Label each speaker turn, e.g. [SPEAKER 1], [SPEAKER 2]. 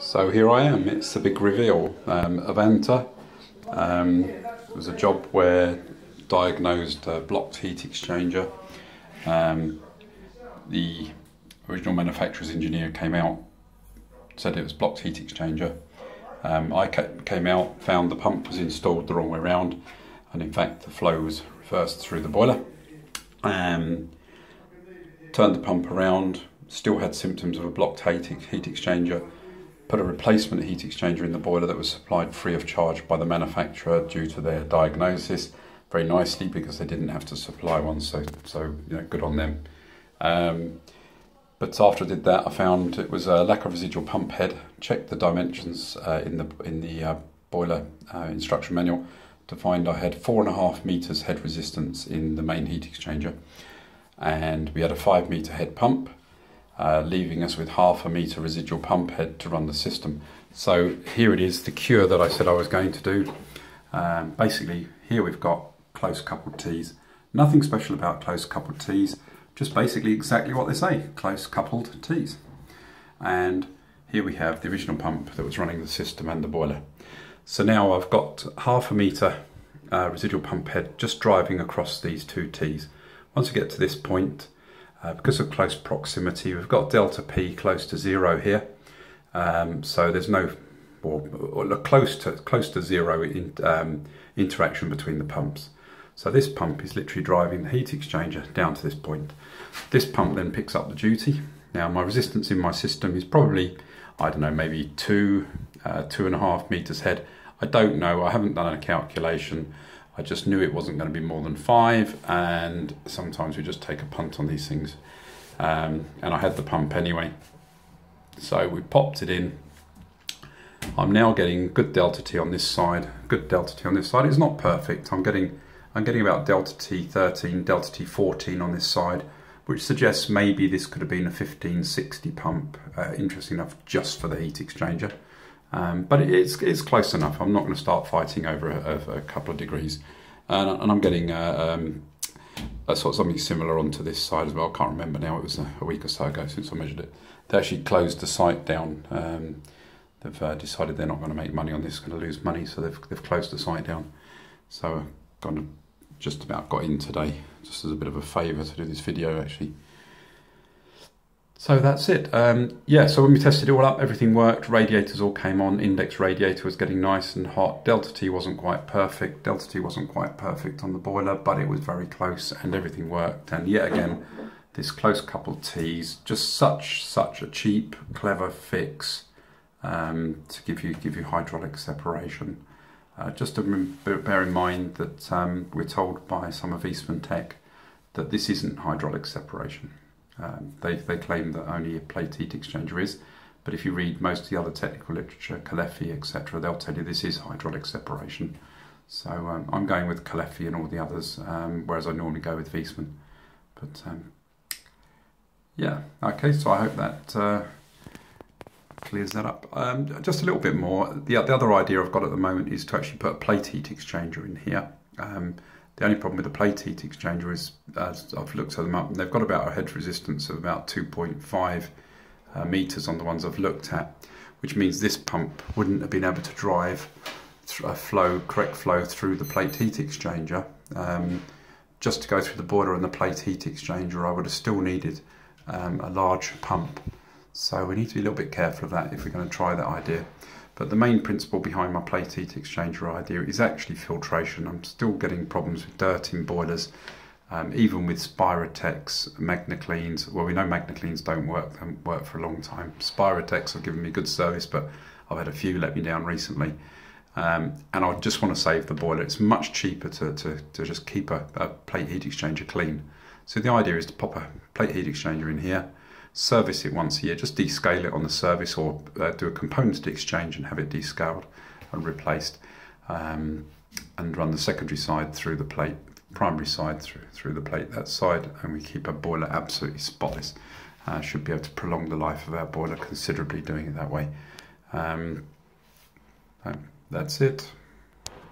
[SPEAKER 1] So here I am, it's the big reveal um, of Anta. Um, it was a job where diagnosed a blocked heat exchanger. Um, the original manufacturer's engineer came out, said it was blocked heat exchanger. Um, I came out, found the pump was installed the wrong way around, and in fact the flow was reversed through the boiler. Um, turned the pump around, still had symptoms of a blocked heat, heat exchanger put a replacement heat exchanger in the boiler that was supplied free of charge by the manufacturer due to their diagnosis. Very nicely because they didn't have to supply one so so you know good on them. Um, but after I did that I found it was a lack of residual pump head. Checked the dimensions uh, in the in the uh, boiler uh, instruction manual to find I had four and a half meters head resistance in the main heat exchanger. And we had a five meter head pump uh, leaving us with half a metre residual pump head to run the system. So here it is, the cure that I said I was going to do. Um, basically, here we've got close coupled T's. Nothing special about close coupled T's, just basically exactly what they say, close coupled T's. And here we have the original pump that was running the system and the boiler. So now I've got half a metre uh, residual pump head just driving across these two T's. Once we get to this point, uh, because of close proximity, we've got delta P close to zero here. Um, so there's no, or, or, close to close to zero in, um, interaction between the pumps. So this pump is literally driving the heat exchanger down to this point. This pump then picks up the duty. Now my resistance in my system is probably, I don't know, maybe two, uh, two and a half meters head. I don't know, I haven't done a calculation. I just knew it wasn't going to be more than five, and sometimes we just take a punt on these things. Um, and I had the pump anyway. So we popped it in. I'm now getting good delta T on this side, good delta T on this side. It's not perfect. I'm getting I'm getting about delta T 13, delta T 14 on this side, which suggests maybe this could have been a 1560 pump, uh, interesting enough, just for the heat exchanger. Um, but it's, it's close enough. I'm not going to start fighting over a, a couple of degrees. And, and I'm getting uh, um, something similar onto this side as well. I can't remember now. It was a, a, week or so ago since I measured it. They actually closed the site down. Um, they've uh, decided they're not going to make money on this, going to lose money, so they've, they've closed the site down. So I kind of just about got in today, just as a bit of a favour to do this video actually. So that's it. Um, yeah, so when we tested it all up, everything worked. Radiators all came on. Index radiator was getting nice and hot. Delta T wasn't quite perfect. Delta T wasn't quite perfect on the boiler, but it was very close and everything worked. And yet again, this close coupled T's, just such such a cheap, clever fix um, to give you give you hydraulic separation. Uh, just to bear in mind that um, we're told by some of Viessmann Tech that this isn't hydraulic separation. Um, they, they claim that only a plate heat exchanger is, but if you read most of the other technical literature, Caleffi, etc., they'll tell you this is hydraulic separation. So um, I'm going with Caleffi and all the others, um, whereas I normally go with Viessmann. But um, yeah, okay, so I hope that uh, clears that up. Um, just a little bit more. The, the other idea I've got at the moment is to actually put a plate heat exchanger in here. The only problem with the plate heat exchanger is, as I've looked at them up, they've got about a head resistance of about 2.5 uh, meters on the ones I've looked at, which means this pump wouldn't have been able to drive a flow, correct flow through the plate heat exchanger. Um, just to go through the boiler and the plate heat exchanger, I would have still needed um, a large pump. So we need to be a little bit careful of that if we're going to try that idea. But the main principle behind my plate heat exchanger idea is actually filtration. I'm still getting problems with dirt in boilers, um, even with Spirotechs, MagnaCleans. Well, we know MagnaCleans don't work, don't work for a long time. Spirotechs have given me good service, but I've had a few let me down recently. Um, and I just want to save the boiler. It's much cheaper to, to, to just keep a, a plate heat exchanger clean. So the idea is to pop a plate heat exchanger in here, service it once a year, just descale it on the service or uh, do a component exchange and have it descaled and replaced um, and run the secondary side through the plate, primary side through, through the plate that side and we keep our boiler absolutely spotless. Uh, should be able to prolong the life of our boiler considerably doing it that way. Um, that's it.